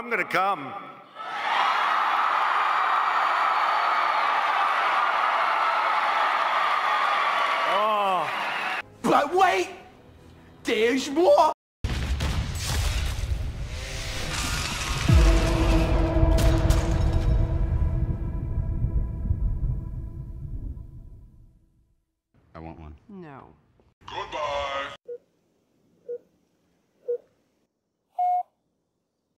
I'm going to come. Oh. But wait, there's more. I want one. No. Goodbye.